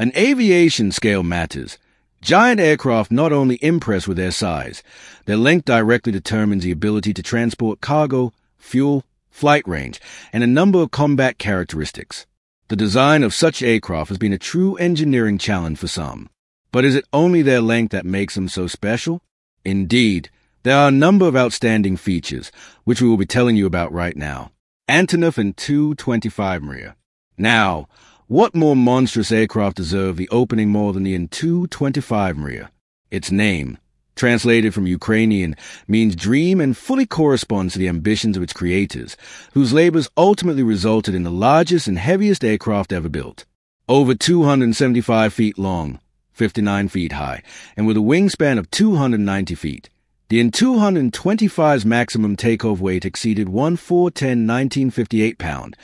An aviation scale matters. Giant aircraft not only impress with their size, their length directly determines the ability to transport cargo, fuel, flight range, and a number of combat characteristics. The design of such aircraft has been a true engineering challenge for some. But is it only their length that makes them so special? Indeed, there are a number of outstanding features, which we will be telling you about right now. Antonov An-225 Mriya. Now, what more monstrous aircraft deserve the opening more than the An-225 Mriya? Its name, translated from Ukrainian, means dream and fully corresponds to the ambitions of its creators, whose labors ultimately resulted in the largest and heaviest aircraft ever built. Over 275 feet long, 59 feet high, and with a wingspan of 290 feet. The An-225's maximum takeoff weight exceeded 1410-1958 pound,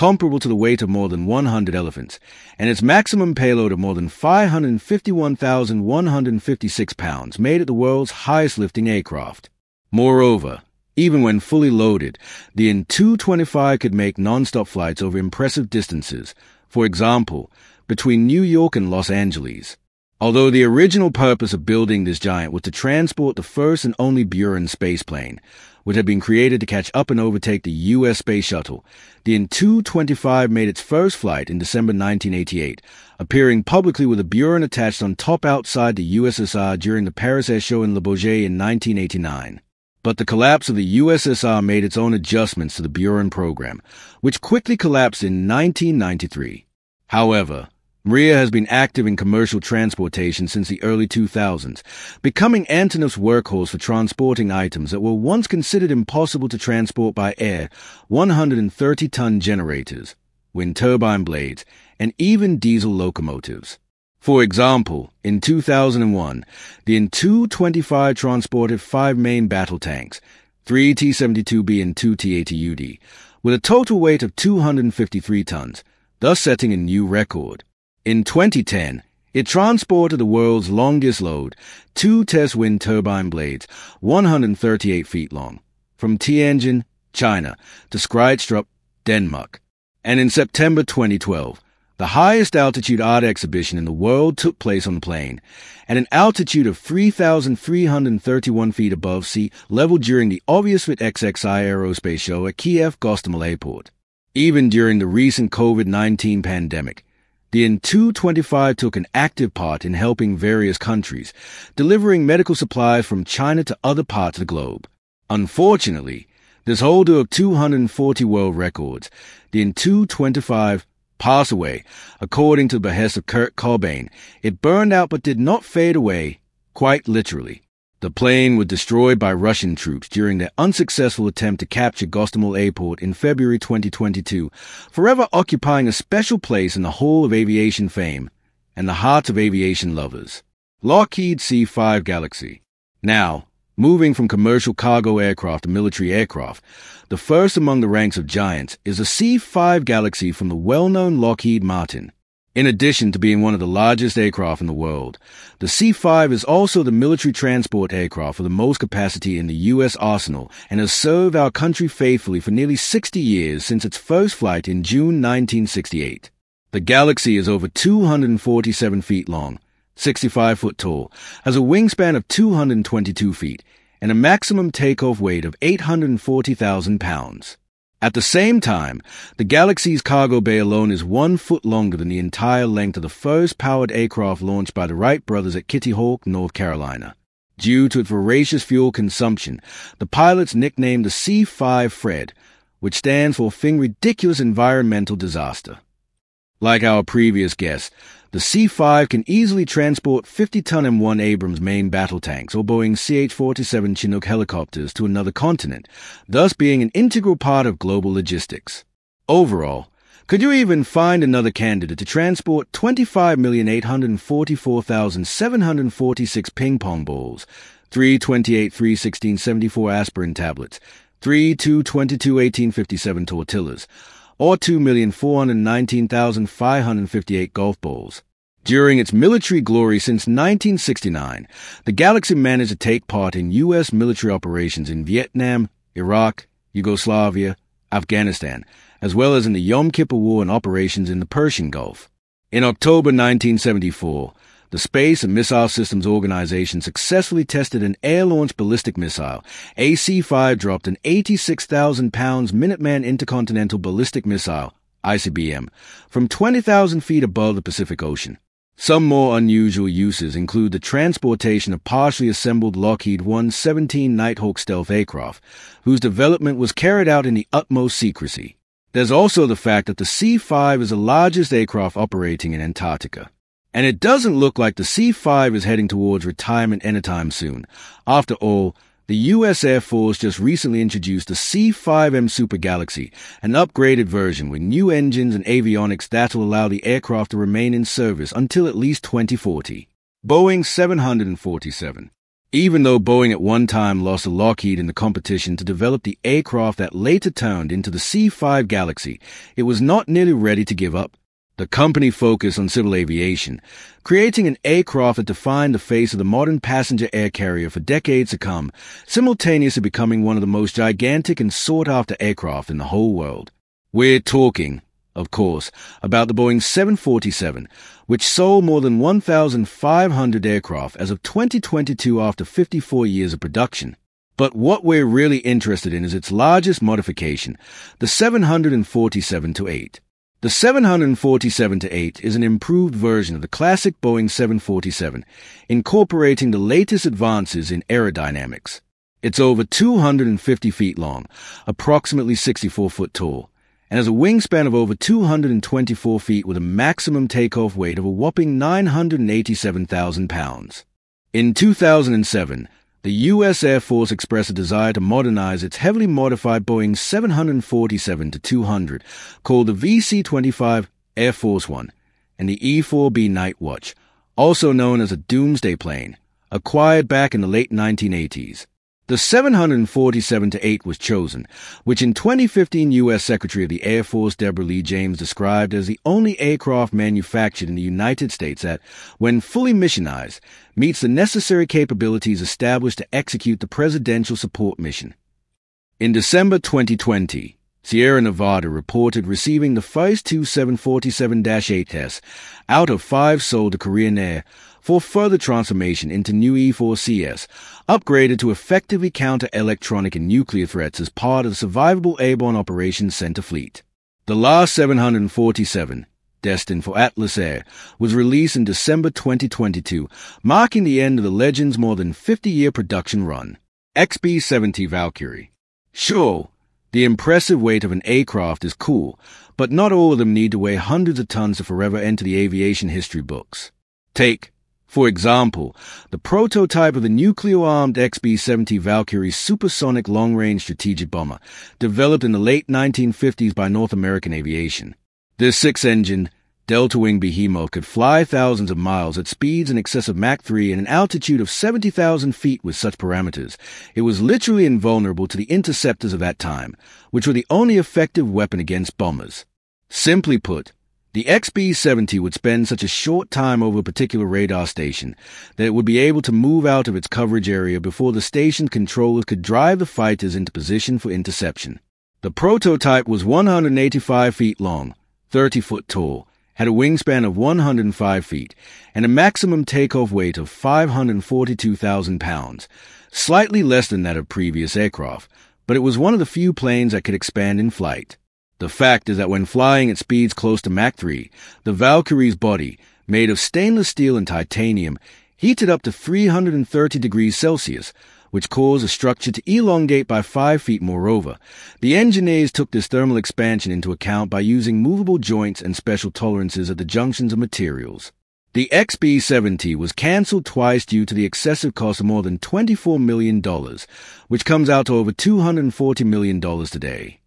comparable to the weight of more than 100 elephants, and its maximum payload of more than 551,156 pounds made it the world's highest lifting aircraft. Moreover, even when fully loaded, the An-225 could make non-stop flights over impressive distances, for example, between New York and Los Angeles. Although the original purpose of building this giant was to transport the first and only Buran spaceplane, which had been created to catch up and overtake the U.S. Space Shuttle, the An-225 made its first flight in December 1988, appearing publicly with a Buran attached on top outside the USSR during the Paris Air Show in Le Bourget in 1989. But the collapse of the USSR made its own adjustments to the Buran program, which quickly collapsed in 1993. However, Mriya has been active in commercial transportation since the early 2000s, becoming Antonov's workhorse for transporting items that were once considered impossible to transport by air 130 ton generators, wind turbine blades, and even diesel locomotives. For example, in 2001, the An-225 transported five main battle tanks, three T-72B and two T-80UD, with a total weight of 253 tons, thus setting a new record. In 2010, it transported the world's longest load, two test wind turbine blades, 138 feet long, from Tianjin, China, to Skrydstrup, Denmark. And in September 2012, the highest altitude art exhibition in the world took place on the plane, at an altitude of 3,331 feet above sea level during the Aviasvit XXI aerospace show at Kiev Gostomel Airport. Even during the recent COVID-19 pandemic, the An-225 took an active part in helping various countries, delivering medical supplies from China to other parts of the globe. Unfortunately, this holder of 240 world records, the An-225, passed away, according to the behest of Kurt Cobain. It burned out but did not fade away, quite literally. The plane was destroyed by Russian troops during their unsuccessful attempt to capture Gostomel Airport in February 2022, forever occupying a special place in the hall of aviation fame and the hearts of aviation lovers. Lockheed C-5 Galaxy. Now, moving from commercial cargo aircraft to military aircraft, the first among the ranks of giants is a C-5 Galaxy from the well-known Lockheed Martin. In addition to being one of the largest aircraft in the world, the C-5 is also the military transport aircraft with the most capacity in the U.S. arsenal and has served our country faithfully for nearly 60 years since its first flight in June 1968. The Galaxy is over 247 feet long, 65 foot tall, has a wingspan of 222 feet, and a maximum takeoff weight of 840,000 pounds. At the same time, the Galaxy's cargo bay alone is one foot longer than the entire length of the first powered aircraft launched by the Wright brothers at Kitty Hawk, North Carolina. Due to its voracious fuel consumption, the pilots nicknamed the C-5 Fred, which stands for Thing Ridiculous Environmental Disaster. Like our previous guest, the C-5 can easily transport 50-ton M1 Abrams main battle tanks or Boeing CH-47 Chinook helicopters to another continent, thus being an integral part of global logistics. Overall, could you even find another candidate to transport 25,844,746 ping pong balls, 3 28 3 16 74 aspirin tablets, 3 2 22 1857 tortillas, or 2,419,558 golf balls. During its military glory since 1969, the Galaxy managed to take part in U.S. military operations in Vietnam, Iraq, Yugoslavia, Afghanistan, as well as in the Yom Kippur War and operations in the Persian Gulf. In October 1974, the Space and Missile Systems Organization successfully tested an air-launched ballistic missile. AC-5 dropped an 86,000 pounds Minuteman Intercontinental Ballistic Missile, ICBM, from 20,000 feet above the Pacific Ocean. Some more unusual uses include the transportation of partially assembled Lockheed 117 Nighthawk stealth aircraft, whose development was carried out in the utmost secrecy. There's also the fact that the C-5 is the largest aircraft operating in Antarctica. And it doesn't look like the C-5 is heading towards retirement anytime soon. After all, the U.S. Air Force just recently introduced the C-5M Super Galaxy, an upgraded version with new engines and avionics that will allow the aircraft to remain in service until at least 2040. Boeing 747. Even though Boeing at one time lost to Lockheed in the competition to develop the aircraft that later turned into the C-5 Galaxy, it was not nearly ready to give up. The company focused on civil aviation, creating an aircraft that defined the face of the modern passenger air carrier for decades to come, simultaneously becoming one of the most gigantic and sought after aircraft in the whole world. We're talking, of course, about the Boeing 747, which sold more than 1,500 aircraft as of 2022 after 54 years of production. But what we're really interested in is its largest modification, the 747-8. The 747-8 is an improved version of the classic Boeing 747, incorporating the latest advances in aerodynamics. It's over 250 feet long, approximately 64 foot tall, and has a wingspan of over 224 feet with a maximum takeoff weight of a whopping 987,000 pounds. In 2007, the U.S. Air Force expressed a desire to modernize its heavily modified Boeing 747-200, called the VC-25 Air Force One, and the E-4B Nightwatch, also known as a Doomsday plane, acquired back in the late 1980s. The 747-8 was chosen, which in 2015 U.S. Secretary of the Air Force Deborah Lee James described as the only aircraft manufactured in the United States that, when fully missionized, meets the necessary capabilities established to execute the Presidential Support Mission. In December 2020, Sierra Nevada reported receiving the first two 747-8 tests out of five sold to Korean Air for further transformation into new E4CS, upgraded to effectively counter electronic and nuclear threats as part of the Survivable Airborne Operations Center fleet. The last 747, destined for Atlas Air, was released in December 2022, marking the end of the Legend's more than 50-year production run. XB-70 Valkyrie. Sure, the impressive weight of an aircraft is cool, but not all of them need to weigh hundreds of tons to forever enter the aviation history books. Take for example, the prototype of the nuclear-armed XB-70 Valkyrie supersonic long-range strategic bomber, developed in the late 1950s by North American Aviation. This six-engine, delta-wing behemoth could fly thousands of miles at speeds in excess of Mach 3 and an altitude of 70,000 feet with such parameters. It was literally invulnerable to the interceptors of that time, which were the only effective weapon against bombers. Simply put, the XB-70 would spend such a short time over a particular radar station that it would be able to move out of its coverage area before the station controllers could drive the fighters into position for interception. The prototype was 185 feet long, 30 foot tall, had a wingspan of 105 feet, and a maximum takeoff weight of 542,000 pounds, slightly less than that of previous aircraft, but it was one of the few planes that could expand in flight. The fact is that when flying at speeds close to Mach 3, the Valkyrie's body, made of stainless steel and titanium, heated up to 330 degrees Celsius, which caused the structure to elongate by 5 feet moreover. The engineers took this thermal expansion into account by using movable joints and special tolerances at the junctions of materials. The XB-70 was cancelled twice due to the excessive cost of more than $24 million, which comes out to over $240 million today.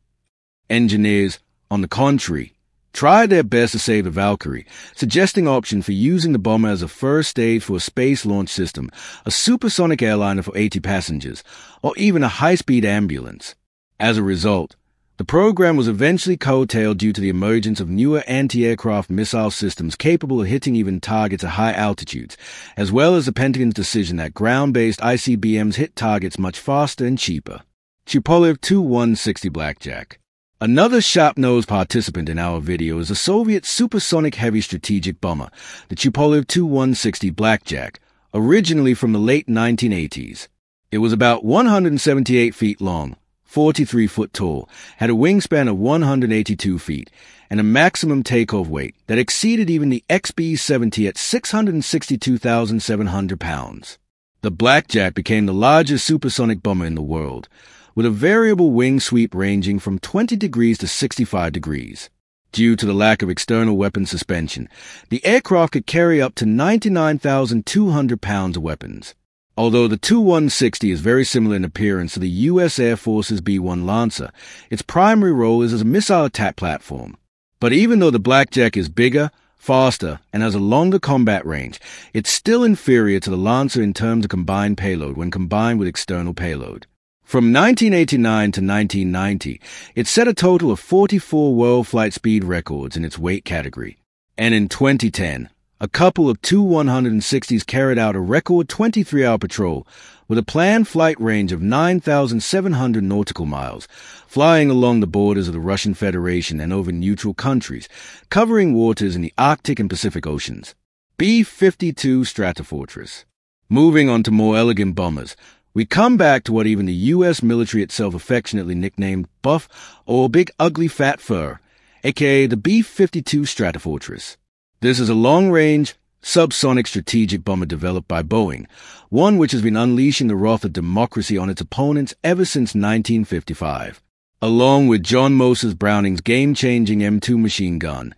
Engineers, on the contrary, tried their best to save the Valkyrie, suggesting option for using the bomber as a first stage for a space launch system, a supersonic airliner for 80 passengers, or even a high-speed ambulance. As a result, the program was eventually curtailed due to the emergence of newer anti-aircraft missile systems capable of hitting even targets at high altitudes, as well as the Pentagon's decision that ground-based ICBMs hit targets much faster and cheaper. Tupolev Tu-160 Blackjack Another sharp-nosed participant in our video is the Soviet supersonic heavy strategic bomber, the Tupolev Tu-160 Blackjack, originally from the late 1980s. It was about 178 feet long, 43 foot tall, had a wingspan of 182 feet, and a maximum takeoff weight that exceeded even the XB-70 at 662,700 pounds. The Blackjack became the largest supersonic bomber in the world, with a variable wing sweep ranging from 20 degrees to 65 degrees. Due to the lack of external weapon suspension, the aircraft could carry up to 99,200 pounds of weapons. Although the Tu-160 is very similar in appearance to the U.S. Air Force's B-1 Lancer, its primary role is as a missile attack platform. But even though the Blackjack is bigger, faster, and has a longer combat range, it's still inferior to the Lancer in terms of combined payload when combined with external payload. From 1989 to 1990, it set a total of 44 world flight speed records in its weight category. And in 2010, a couple of Tu-160s carried out a record 23-hour patrol with a planned flight range of 9,700 nautical miles, flying along the borders of the Russian Federation and over neutral countries, covering waters in the Arctic and Pacific Oceans. B-52 Stratofortress. Moving on to more elegant bombers, we come back to what even the U.S. military itself affectionately nicknamed Buff or Big Ugly Fat Fur, aka the B-52 Stratofortress. This is a long-range, subsonic strategic bomber developed by Boeing, one which has been unleashing the wrath of democracy on its opponents ever since 1955. Along with John Moses Browning's game-changing M2 machine gun,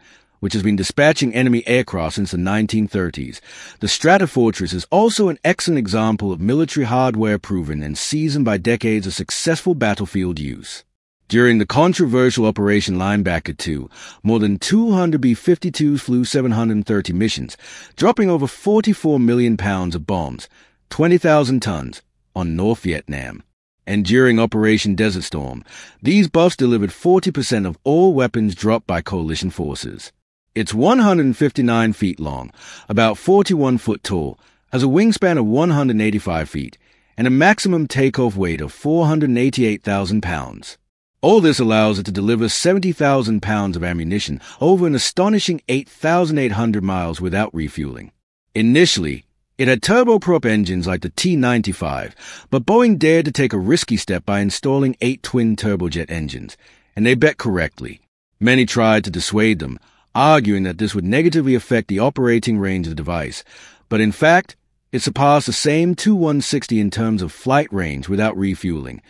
which has been dispatching enemy aircraft since the 1930s. The Stratofortress is also an excellent example of military hardware proven and seasoned by decades of successful battlefield use. During the controversial Operation Linebacker 2, more than 200 B-52s flew 730 missions, dropping over 44 million pounds of bombs, 20,000 tons, on North Vietnam. And during Operation Desert Storm, these buffs delivered 40% of all weapons dropped by coalition forces. It's 159 feet long, about 41 foot tall, has a wingspan of 185 feet, and a maximum takeoff weight of 488,000 pounds. All this allows it to deliver 70,000 pounds of ammunition over an astonishing 8,800 miles without refueling. Initially, it had turboprop engines like the T-95, but Boeing dared to take a risky step by installing eight twin turbojet engines, and they bet correctly. Many tried to dissuade them, arguing that this would negatively affect the operating range of the device, but in fact, it surpassed the same Tu-160 in terms of flight range without refueling,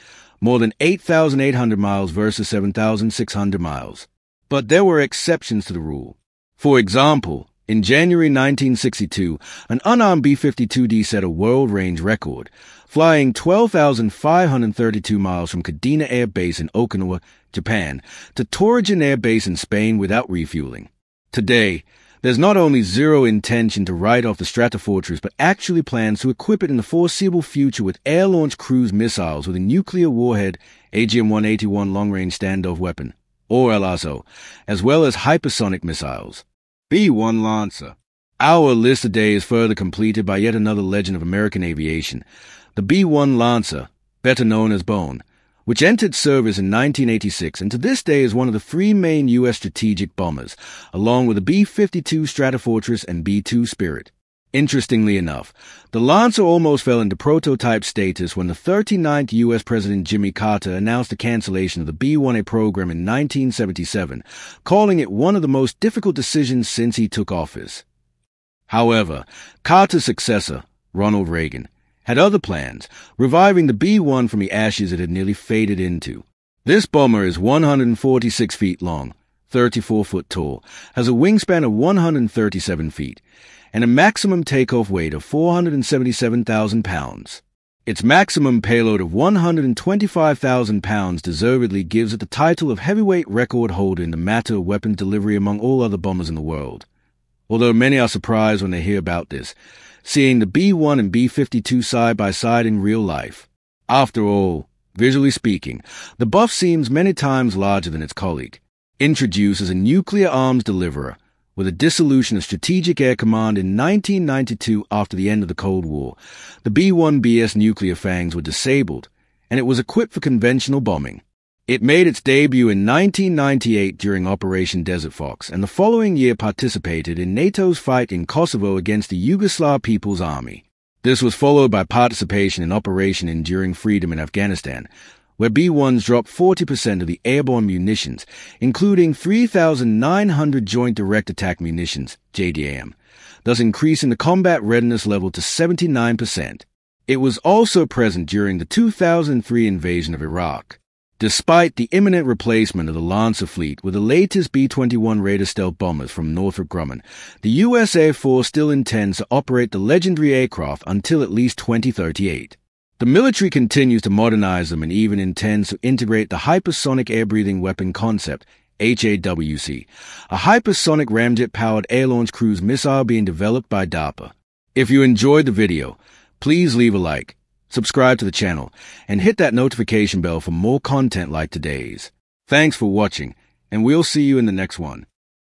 more than 8,800 miles versus 7,600 miles. But there were exceptions to the rule. For example, in January 1962, an unarmed B-52D set a world range record, flying 12,532 miles from Kadena Air Base in Okinawa, Japan, to Torrejón Air Base in Spain without refueling. Today, there's not only zero intention to write off the Stratofortress, but actually plans to equip it in the foreseeable future with air-launched cruise missiles with a nuclear warhead AGM-181 long-range standoff weapon, or LRSO, as well as hypersonic missiles. B-1 Lancer. Our list today is further completed by yet another legend of American aviation, the B-1 Lancer, better known as Bone, which entered service in 1986 and to this day is one of the three main U.S. strategic bombers, along with the B-52 Stratofortress and B-2 Spirit. Interestingly enough, the Lancer almost fell into prototype status when the 39th U.S. President Jimmy Carter announced the cancellation of the B-1A program in 1977, calling it one of the most difficult decisions since he took office. However, Carter's successor, Ronald Reagan, had other plans, reviving the B-1 from the ashes it had nearly faded into. This bomber is 146 feet long, 34 foot tall, has a wingspan of 137 feet, and a maximum takeoff weight of 477,000 pounds. Its maximum payload of 125,000 pounds deservedly gives it the title of heavyweight record holder in the matter of weapon delivery among all other bombers in the world. Although many are surprised when they hear about this, seeing the B-1 and B-52 side by side in real life. After all, visually speaking, the Buff seems many times larger than its colleague. Introduced as a nuclear arms deliverer, with a dissolution of Strategic Air Command in 1992 after the end of the Cold War, the B-1BS nuclear fangs were disabled, and it was equipped for conventional bombing. It made its debut in 1998 during Operation Desert Fox, and the following year participated in NATO's fight in Kosovo against the Yugoslav People's Army. This was followed by participation in Operation Enduring Freedom in Afghanistan, where B-1s dropped 40% of the airborne munitions, including 3,900 Joint Direct Attack Munitions, JDAM, thus increasing the combat readiness level to 79%. It was also present during the 2003 invasion of Iraq. Despite the imminent replacement of the Lancer fleet with the latest B-21 Raider stealth bombers from Northrop Grumman, the U.S. Air Force still intends to operate the legendary aircraft until at least 2038. The military continues to modernize them and even intends to integrate the hypersonic air-breathing weapon concept, HAWC, a hypersonic ramjet-powered air-launched cruise missile being developed by DARPA. If you enjoyed the video, please leave a like, subscribe to the channel, and hit that notification bell for more content like today's. Thanks for watching, and we'll see you in the next one.